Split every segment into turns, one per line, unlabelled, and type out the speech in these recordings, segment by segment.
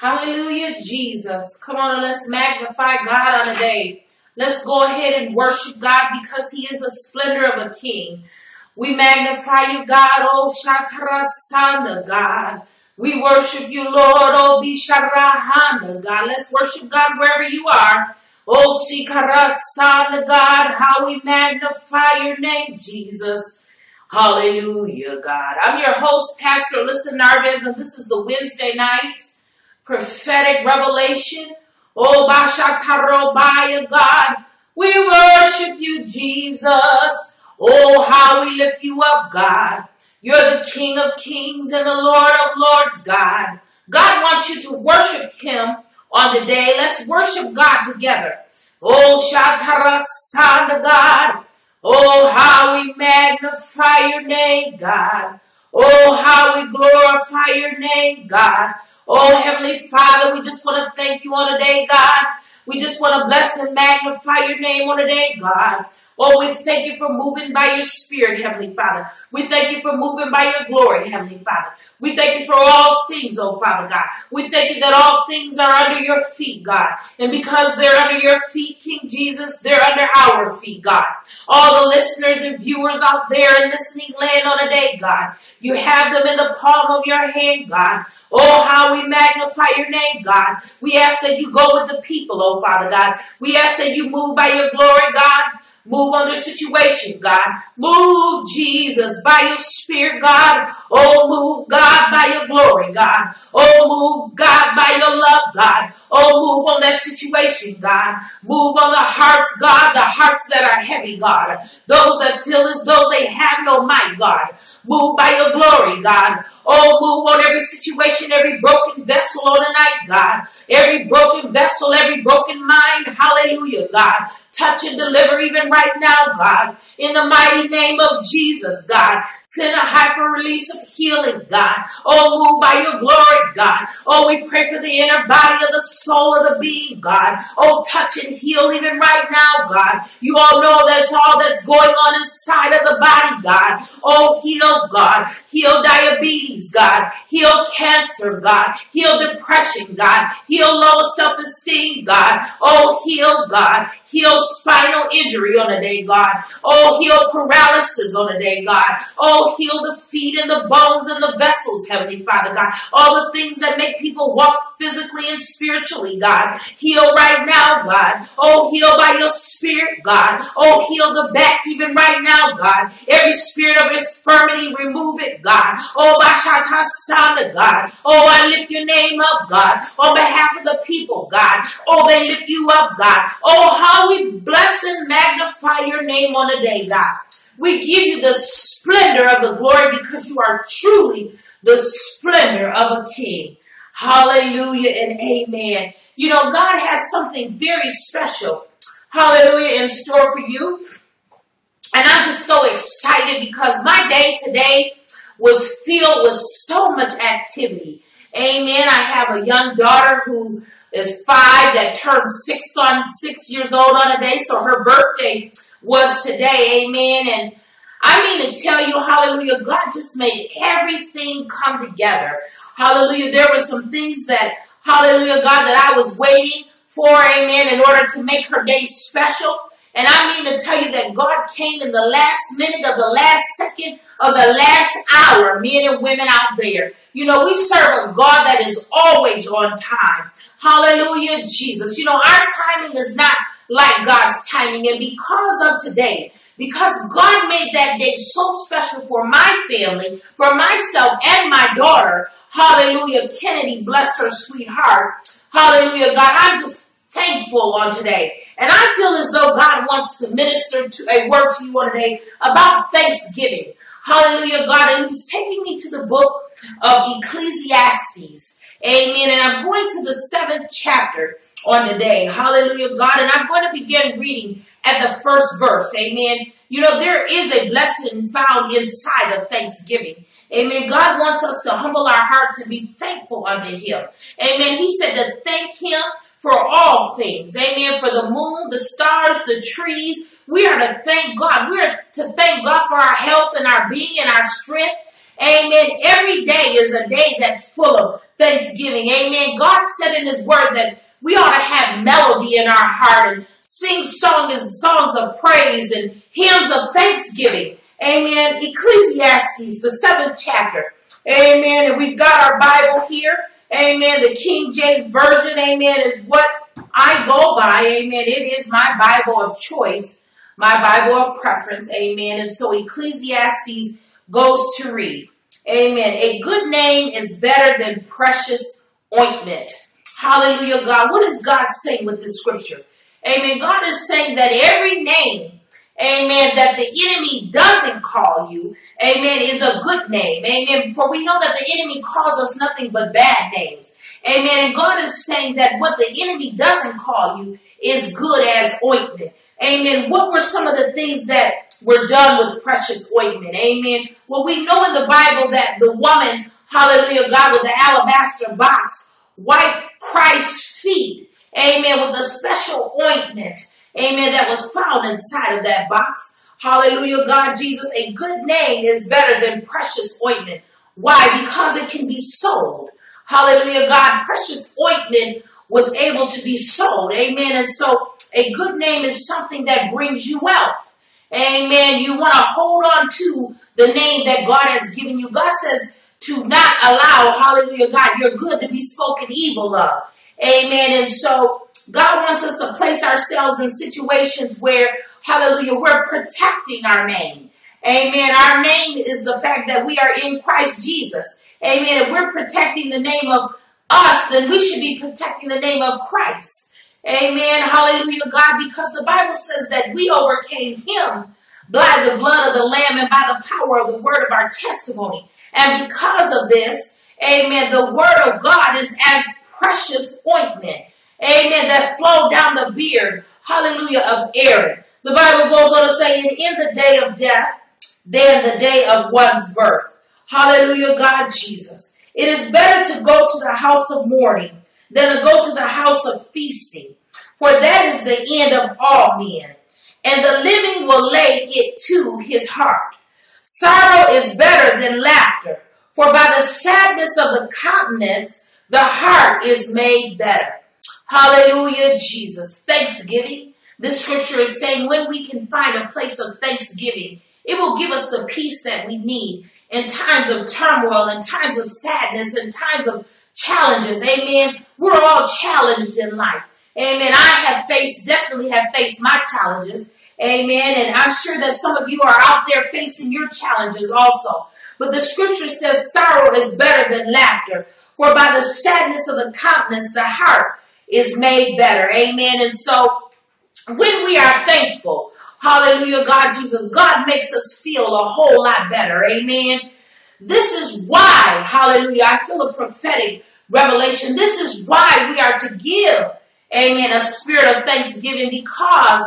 Hallelujah, Jesus. Come on let's magnify God on a day. Let's go ahead and worship God because He is a splendor of a king. We magnify you, God. Oh, Shatarasana, God. We worship you, Lord. Oh, Bisharahana, God. Let's worship God wherever you are. Oh, Sikarasana, God. How we magnify your name, Jesus. Hallelujah, God. I'm your host, Pastor Allyssa Narvaez, and this is the Wednesday night prophetic revelation. Oh, Bashatarobaya, God. We worship you, Jesus. Oh, how we lift you up, God. You're the King of kings and the Lord of lords, God. God wants you to worship him on the day. Let's worship God together. Oh, Shatarasana, God. Oh, how we magnify your name, God. Oh, how we glorify your name, God. Oh, Heavenly Father, we just want to thank you on the day, God. We just want to bless and magnify your name on the day, God. Oh, we thank you for moving by your spirit, Heavenly Father. We thank you for moving by your glory, Heavenly Father. We thank you for all things, oh Father God. We thank you that all things are under your feet, God. And because they're under your feet, King Jesus, they're under our feet, God. All the listeners and viewers out there in listening land on a day, God. You have them in the palm of your hand, God. Oh, how we magnify your name, God. We ask that you go with the people, oh Father God. We ask that you move by your glory, God. Move on their situation, God. Move, Jesus, by your spirit, God. Oh, move, God, by your glory, God. Oh, move, God, by your love, God. Oh, move on that situation, God. Move on the hearts, God, the hearts that are heavy, God. Those that feel as though they have no might, God. Move by your glory, God. Oh, move on every situation, every broken vessel on the night, God. Every broken vessel, every broken mind. Hallelujah, God. Touch and deliver even right now, God. In the mighty name of Jesus, God. Send a hyper release of healing, God. Oh, move by your glory, God. Oh, we pray for the inner body of the soul of the being, God. Oh, touch and heal even right now, God. You all know that's all that's going on inside of the body, God. Oh, heal, God. Heal diabetes. God. Heal cancer, God. Heal depression, God. Heal low self-esteem, God. Oh, heal, God. Heal spinal injury on a day, God. Oh, heal paralysis on a day, God. Oh, heal the feet and the bones and the vessels, Heavenly Father, God. All the things that make people walk physically and spiritually, God. Heal right now, God. Oh, heal by your spirit, God. Oh, heal the back even right now, God. Every spirit of infirmity, remove it, God. Oh, Bashatasana, God. Oh, I lift your name up, God. On behalf of the people, God. Oh, they lift you up, God. Oh, how we bless and magnify your name on the day, God. We give you the splendor of the glory because you are truly the splendor of a king. Hallelujah and amen. You know, God has something very special, hallelujah, in store for you. And I'm just so excited because my day today was filled with so much activity. Amen. I have a young daughter who is five that turned six on six years old on a day. So her birthday was today. Amen. And I mean to tell you, hallelujah, God just made everything come together. Hallelujah. There were some things that, hallelujah, God, that I was waiting for, amen, in order to make her day special. And I mean to tell you that God came in the last minute of the last second of the last hour, men and women out there. You know, we serve a God that is always on time. Hallelujah, Jesus. You know, our timing is not like God's timing. And because of today, because God made that day so special for my family, for myself and my daughter. Hallelujah. Kennedy, bless her sweetheart. Hallelujah, God. I'm just thankful on today. And I feel as though God wants to minister to a word to you on today about Thanksgiving. Hallelujah, God. And He's taking me to the book of Ecclesiastes. Amen. And I'm going to the seventh chapter on the day. Hallelujah, God. And I'm going to begin reading at the first verse. Amen. You know, there is a blessing found inside of Thanksgiving. Amen. God wants us to humble our hearts and be thankful unto Him. Amen. He said to thank Him for all things. Amen. For the moon, the stars, the trees. We are to thank God. We are to thank God for our health and our being and our strength. Amen. Every day is a day that's full of thanksgiving. Amen. God said in his word that we ought to have melody in our heart and sing songs, songs of praise and hymns of thanksgiving. Amen. Ecclesiastes, the seventh chapter. Amen. And we've got our Bible here. Amen. The King James Version, amen, is what I go by. Amen. It is my Bible of choice, my Bible of preference. Amen. And so Ecclesiastes goes to read. Amen. A good name is better than precious ointment. Hallelujah, God. What is God saying with this scripture? Amen. God is saying that every name, amen, that the enemy doesn't call you, amen, is a good name. Amen. For we know that the enemy calls us nothing but bad names. Amen. And God is saying that what the enemy doesn't call you is good as ointment. Amen. What were some of the things that were done with precious ointment? Amen. Well, we know in the Bible that the woman, hallelujah, God, with the alabaster box, wiped Christ's feet. Amen. With a special ointment. Amen. That was found inside of that box. Hallelujah, God, Jesus. A good name is better than precious ointment. Why? Because it can be sold. Hallelujah, God. Precious ointment was able to be sold. Amen. And so a good name is something that brings you wealth. Amen. You want to hold on to the name that God has given you. God says to not allow, hallelujah, God, your good to be spoken evil of. Amen. And so God wants us to place ourselves in situations where, hallelujah, we're protecting our name. Amen. Our name is the fact that we are in Christ Jesus. Amen. If we're protecting the name of us, then we should be protecting the name of Christ. Amen. Hallelujah, God, because the Bible says that we overcame him by the blood of the Lamb and by the power of the word of our testimony. And because of this, amen, the word of God is as precious ointment. Amen. That flowed down the beard, hallelujah, of Aaron. The Bible goes on to say, in the day of death, than the day of one's birth. Hallelujah, God Jesus. It is better to go to the house of mourning than to go to the house of feasting, for that is the end of all men, and the living will lay it to his heart. Sorrow is better than laughter, for by the sadness of the countenance, the heart is made better. Hallelujah, Jesus. Thanksgiving. This scripture is saying when we can find a place of thanksgiving, it will give us the peace that we need in times of turmoil, in times of sadness, in times of challenges. Amen. We're all challenged in life. Amen. I have faced, definitely have faced my challenges. Amen. And I'm sure that some of you are out there facing your challenges also. But the scripture says sorrow is better than laughter. For by the sadness of the countenance, the heart is made better. Amen. And so when we are thankful, Hallelujah, God Jesus. God makes us feel a whole lot better. Amen. This is why, hallelujah, I feel a prophetic revelation. This is why we are to give, amen, a spirit of thanksgiving because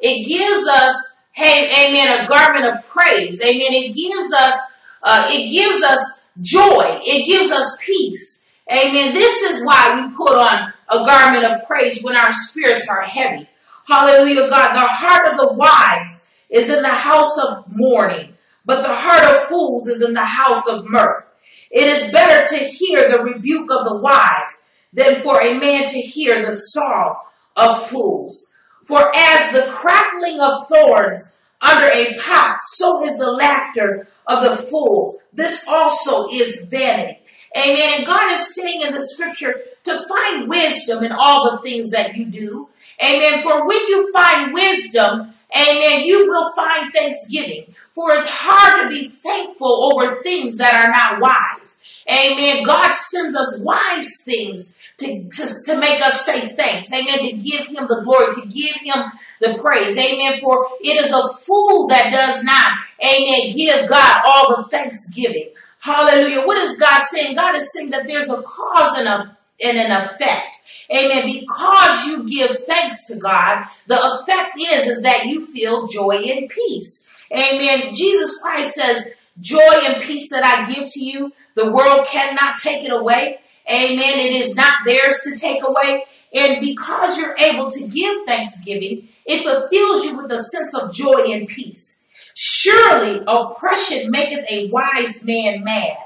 it gives us, hey, amen, a garment of praise. Amen. It gives us, uh, it gives us joy. It gives us peace. Amen. This is why we put on a garment of praise when our spirits are heavy. Hallelujah, God. The heart of the wise is in the house of mourning, but the heart of fools is in the house of mirth. It is better to hear the rebuke of the wise than for a man to hear the song of fools. For as the crackling of thorns under a pot, so is the laughter of the fool. This also is vanity. Amen. And God is saying in the scripture to find wisdom in all the things that you do. Amen. For when you find wisdom, amen, you will find thanksgiving. For it's hard to be thankful over things that are not wise. Amen. God sends us wise things to, to, to make us say thanks. Amen. To give him the glory, to give him the praise. Amen. For it is a fool that does not, amen, give God all the thanksgiving. Hallelujah. What is God saying? God is saying that there's a cause and, a, and an effect. Amen. Because you give thanks to God, the effect is, is that you feel joy and peace. Amen. Jesus Christ says, joy and peace that I give to you, the world cannot take it away. Amen. It is not theirs to take away. And because you're able to give thanksgiving, it fulfills you with a sense of joy and peace. Surely oppression maketh a wise man mad,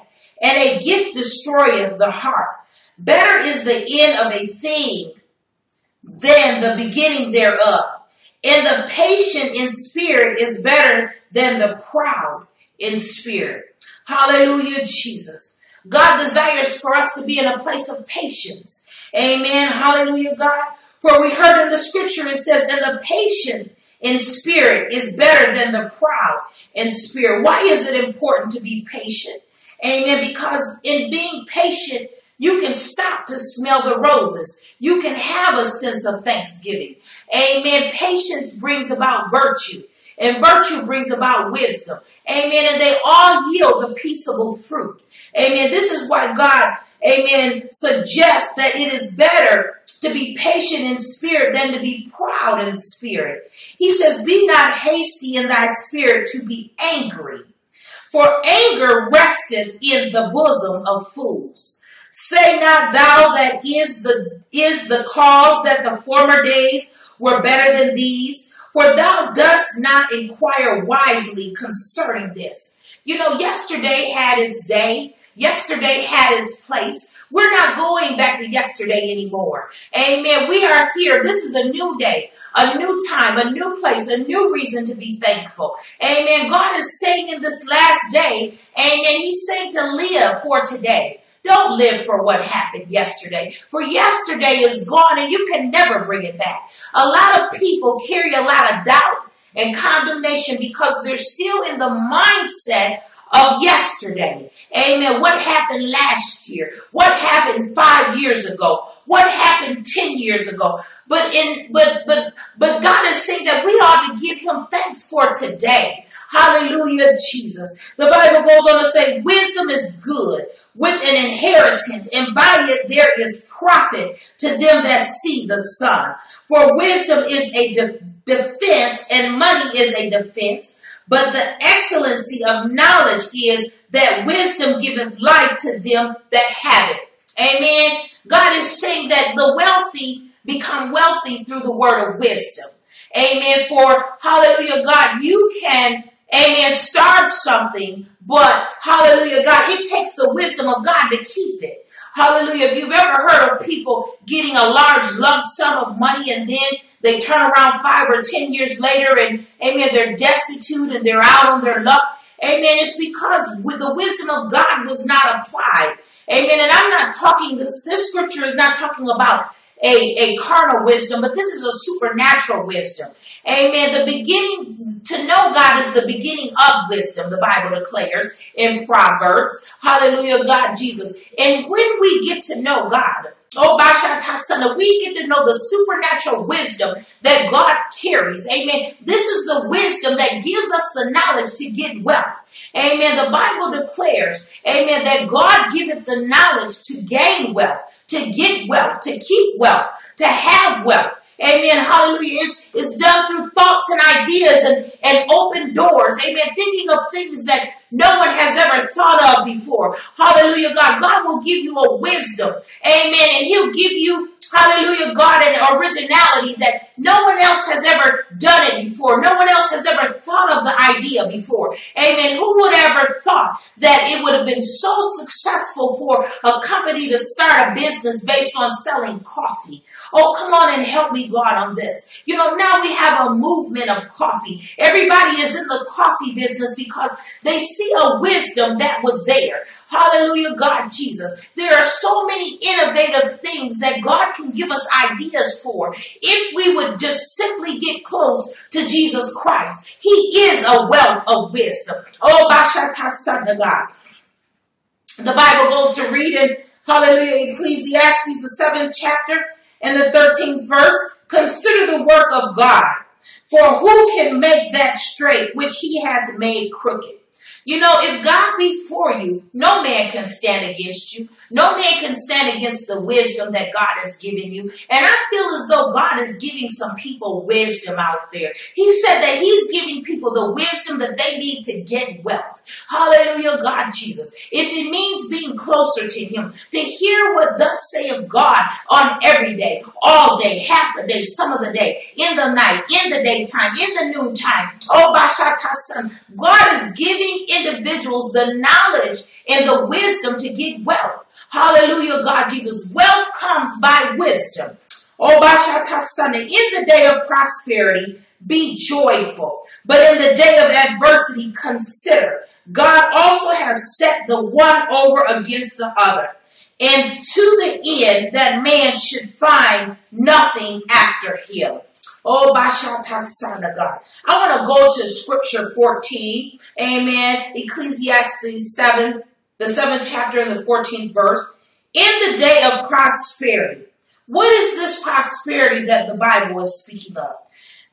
and a gift destroyeth the heart. Better is the end of a thing than the beginning thereof. And the patient in spirit is better than the proud in spirit. Hallelujah, Jesus. God desires for us to be in a place of patience. Amen. Hallelujah, God. For we heard in the scripture, it says, and the patient in spirit is better than the proud in spirit. Why is it important to be patient? Amen. Because in being patient, you can stop to smell the roses. You can have a sense of thanksgiving. Amen. Patience brings about virtue. And virtue brings about wisdom. Amen. And they all yield the peaceable fruit. Amen. This is why God, amen, suggests that it is better to be patient in spirit than to be proud in spirit. He says, Be not hasty in thy spirit to be angry, for anger resteth in the bosom of fools. Say not thou that is the is the cause that the former days were better than these, for thou dost not inquire wisely concerning this. You know, yesterday had its day, yesterday had its place. We're not going back to yesterday anymore. Amen. We are here. This is a new day, a new time, a new place, a new reason to be thankful. Amen. God is saying in this last day, amen, He's saying to live for today. Don't live for what happened yesterday. For yesterday is gone and you can never bring it back. A lot of people carry a lot of doubt and condemnation because they're still in the mindset of yesterday. Amen. What happened last year? What happened five years ago? What happened ten years ago? But in but but but God is saying that we ought to give him thanks for today. Hallelujah, Jesus. The Bible goes on to say, wisdom is good with an inheritance, and by it there is profit to them that see the sun. For wisdom is a de- defense, and money is a defense. But the excellency of knowledge is that wisdom giveth life to them that have it. Amen. God is saying that the wealthy become wealthy through the word of wisdom. Amen. For hallelujah, God, you can, amen, start something, but hallelujah, God, it takes the wisdom of God to keep it. Hallelujah. If you've ever heard of people getting a large lump sum of money and then they turn around five or ten years later and amen, they're destitute and they're out on their luck. Amen. It's because with the wisdom of God was not applied. Amen. And I'm not talking this this scripture is not talking about a, a carnal wisdom, but this is a supernatural wisdom. Amen. The beginning to know God is the beginning of wisdom, the Bible declares in Proverbs. Hallelujah, God Jesus. And when we get to know God, Oh, we get to know the supernatural wisdom that God carries. Amen. This is the wisdom that gives us the knowledge to get wealth. Amen. The Bible declares, amen, that God giveth the knowledge to gain wealth, to get wealth, to keep wealth, to have wealth. Amen. Hallelujah. It's, it's done through thoughts and ideas and, and open doors. Amen. Thinking of things that no one has ever thought of before. Hallelujah, God. God will give you a wisdom. Amen. And He'll give you hallelujah, God, an originality that no one else has ever done it before. No one else has ever thought of the idea before. Amen. Who would ever thought that it would have been so successful for a company to start a business based on selling coffee? Oh, come on and help me, God, on this. You know, now we have a movement of coffee. Everybody is in the coffee business because they see a wisdom that was there. Hallelujah, God, Jesus. There are so many innovative things that God can give us ideas for if we would just simply get close to Jesus Christ. He is a wealth of wisdom. Oh, Bashata God. The Bible goes to read in Hallelujah, Ecclesiastes, the seventh chapter and the 13th verse, consider the work of God. For who can make that straight which he hath made crooked? You know, if God be for you, no man can stand against you. No man can stand against the wisdom that God has given you. And I feel as though God is giving some people wisdom out there. He said that He's giving people the wisdom that they need to get wealth. Hallelujah, God Jesus. If it means being closer to Him, to hear what thus saith God on every day, all day, half the day, some of the day, in the night, in the daytime, in the noontime. Oh, Bashatasan. God is giving individuals the knowledge and the wisdom to get wealth. Hallelujah, God Jesus. Wealth comes by wisdom. Oh, Bashata Sunday. In the day of prosperity, be joyful. But in the day of adversity, consider. God also has set the one over against the other. And to the end that man should find nothing after him. Oh, Bashata Sana God. I want to go to scripture 14. Amen. Ecclesiastes 7, the 7th chapter and the 14th verse. In the day of prosperity. What is this prosperity that the Bible is speaking of?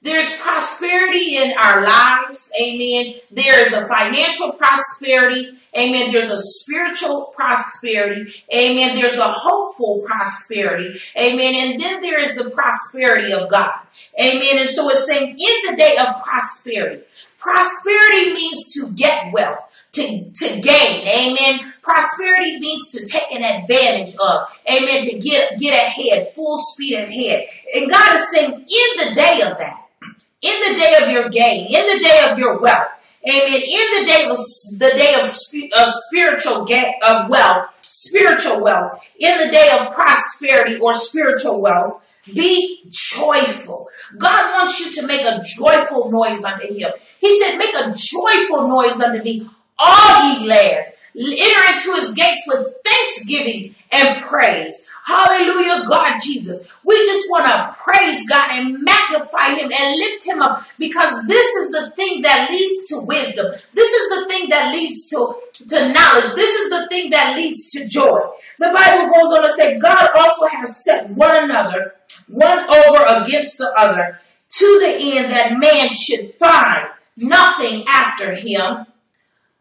There's prosperity in our lives. Amen. There is a financial prosperity. Amen. There's a spiritual prosperity. Amen. There's a hopeful prosperity. Amen. And then there is the prosperity of God. Amen. And so it's saying in the day of prosperity. Prosperity means to get wealth, to, to gain. Amen. Prosperity means to take an advantage of. Amen. To get, get ahead, full speed ahead. And God is saying in the day of that, in the day of your gain, in the day of your wealth. Amen. In the day of the day of, of spiritual gain, of wealth, spiritual wealth, in the day of prosperity or spiritual wealth, be joyful. God wants you to make a joyful noise unto him. He said, make a joyful noise unto me, all ye lands. Enter into his gates with thanksgiving and praise. Hallelujah, God Jesus. We just want to praise God and magnify him and lift him up because this is the thing that leads to wisdom. This is the thing that leads to, to knowledge. This is the thing that leads to joy. The Bible goes on to say, God also has set one another, one over against the other, to the end that man should find nothing after him.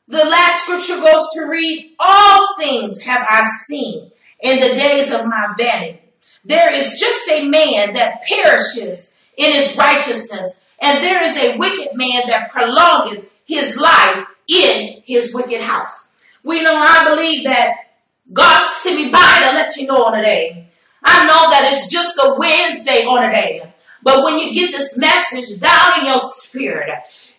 The last scripture goes to read, All things have I seen in the days of my vanity. There is just a man that perishes in his righteousness, and there is a wicked man that prolongeth his life in his wicked house. We know, I believe that God sent me by to let you know on a day. I know that it's just a Wednesday on a day. But when you get this message down in your spirit,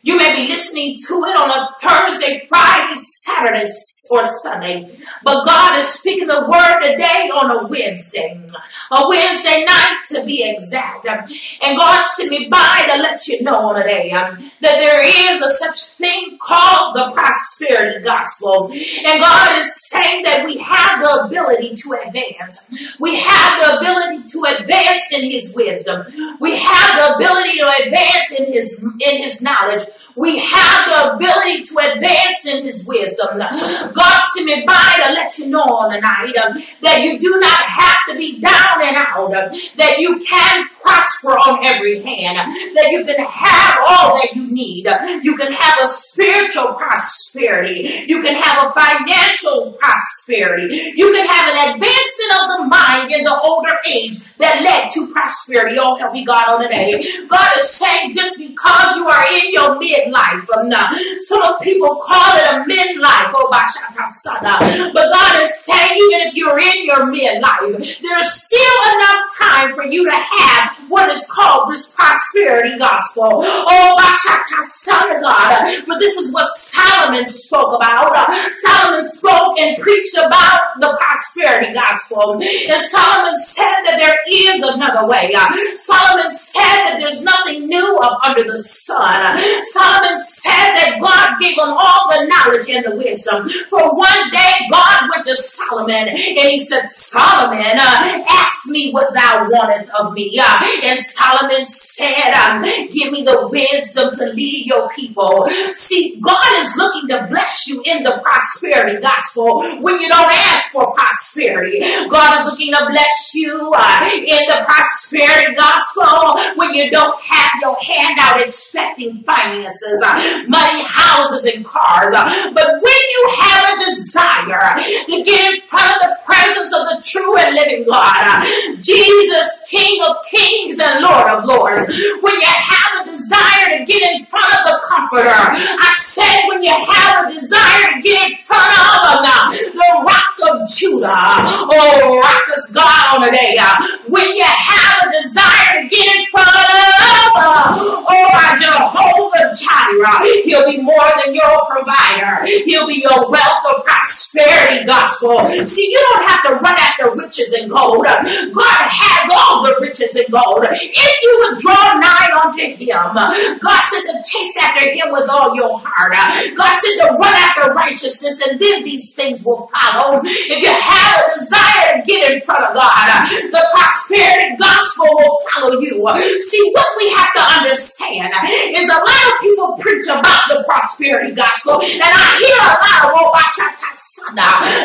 you may be listening to it on a Thursday, Friday, Saturday, or Sunday. But God is speaking the word today on a Wednesday, a Wednesday night to be exact. And God sent me by to let you know on today um, that there is a such thing called the prosperity gospel. And God is saying that we have the ability to advance. We have the ability to advance in His wisdom. We have the ability to advance in His in His knowledge. We have the ability to advance in His wisdom. God sent me by to let you know tonight uh, that you do not have to be down and out, uh, that you can prosper on every hand, that you can have all that you need. You can have a spiritual prosperity. You can have a financial prosperity. You can have an advancement of the mind in the older age that led to prosperity. Oh, help me God on the day. God is saying just because you are in your midlife, um, some people call it a midlife, oh, but God is saying even if you're in your midlife, there's still enough time for you to have what is called this prosperity gospel. Oh, son of God, for this is what Solomon spoke about. Solomon spoke and preached about the prosperity gospel. And Solomon said that there is another way. Solomon said that there's nothing new up under the sun. Solomon said that God gave him all the knowledge and the wisdom. For one day, God went to Solomon and he said, Solomon, uh, ask me what thou wantest of me. Uh, and Solomon said, um, give me the wisdom to lead your people. See, God is looking to bless you in the prosperity gospel when you don't ask for prosperity. God is looking to bless you uh, in the prosperity gospel when you don't have your hand out expecting finances, uh, money, houses, and cars. Uh, but when have a desire to get in front of the presence of the true and living God, Jesus, King of kings and Lord of lords, when you have a desire to get in front of the Comforter, I said when you have a desire to get in front of uh, the Rock of Judah, oh, rock us God on the day, when you have a desire to get in front of, oh, Jehovah Jireh, He'll be more than your provider. He'll be your wealth of prosperity gospel. See, you don't have to run after riches and gold. God has all the riches and gold. If you would draw nigh unto him, God said to chase after him with all your heart. God said to run after righteousness and then these things will follow. If you have a desire to get in front of God, the prosperity gospel will follow you. See, what we have to understand is a lot of people preach about the prosperity gospel, and I hear a lot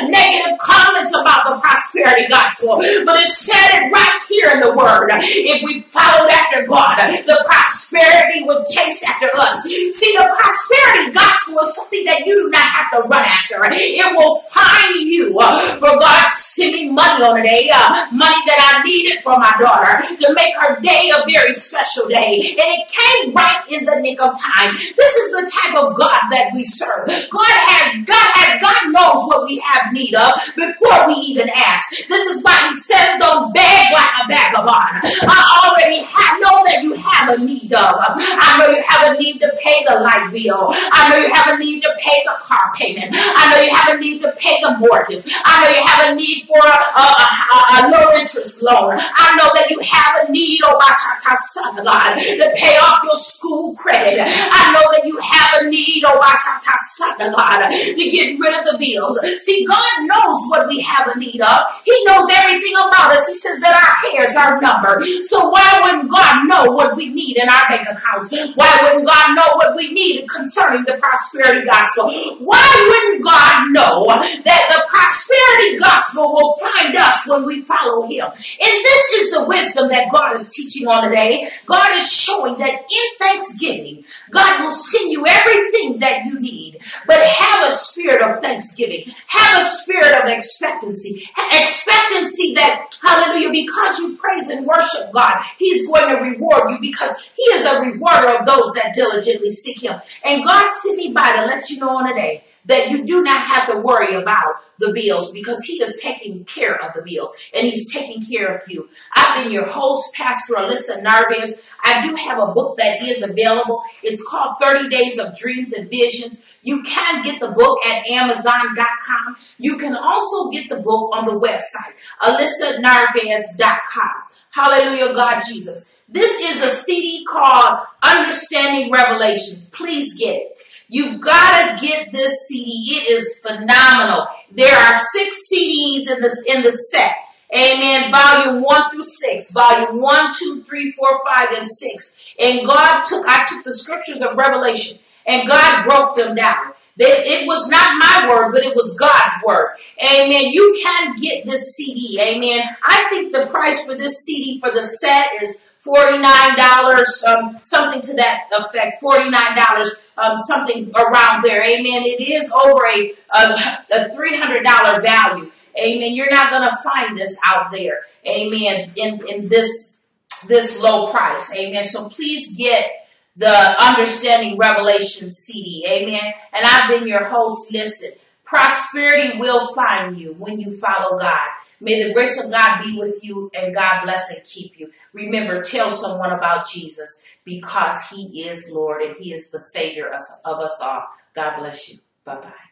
negative comments about the prosperity gospel, but it said it right here in the word. If we followed after God, the prosperity would chase after us. See, the prosperity gospel is something that you do not have to run after. It will find you. For God sent me money on a day, uh, money that I needed for my daughter to make her day a very special day. And it came right in the nick of time. This is the type of God that we serve. God has, God God knows what we have need of before we even ask. This is why he says don't beg like a vagabond. I already have, know that you have a need of. I know you have a need to pay the light bill. I know you have a need to pay the car payment. I know you have a need to pay the mortgage. I know you have a need for a, a, a, a low interest loan. I know that you have a need, oh my son, of God, to pay off your school credit. I know that you have a need, oh my son, of God, to get rid of the bills. See, God knows what we have a need of. He knows everything about us. He says that our hairs are numbered. So why wouldn't God know what we need in our bank accounts? Why wouldn't God know what we need concerning the prosperity gospel? Why wouldn't God know that the prosperity gospel will find us when we follow him? And this is the wisdom that God is teaching on today. God is showing that in thanksgiving, God will send you everything that you need. But have a spirit of thanksgiving. Have a spirit of expectancy. Expectancy that, hallelujah, because you praise and worship God, He's going to reward you because He is a rewarder of those that diligently seek Him. And God sent me by to let you know on today that you do not have to worry about the bills because he is taking care of the bills and he's taking care of you. I've been your host, Pastor Allyssa Narvaez. I do have a book that is available. It's called 30 Days of Dreams and Visions. You can get the book at Amazon.com. You can also get the book on the website, AlyssaNarvaez.com. Hallelujah, God Jesus. This is a CD called Understanding Revelations. Please get it. You've got to get this CD. It is phenomenal. There are six CDs in this in the set. Amen. Volume one through six. Volume one, two, three, four, five, and six. And God took, I took the scriptures of Revelation and God broke them down. It was not my word, but it was God's word. Amen. You can get this CD. Amen. I think the price for this CD for the set is $49, um, something to that effect, $49, um, something around there. Amen. It is over a, a, a $300 value. Amen. You're not going to find this out there. Amen. In, in this, this low price. Amen. So please get the Understanding Revelation CD. Amen. And I've been your host. Listen. Prosperity will find you when you follow God. May the grace of God be with you and God bless and keep you. Remember, tell someone about Jesus because he is Lord and he is the Savior of us all. God bless you. Bye bye.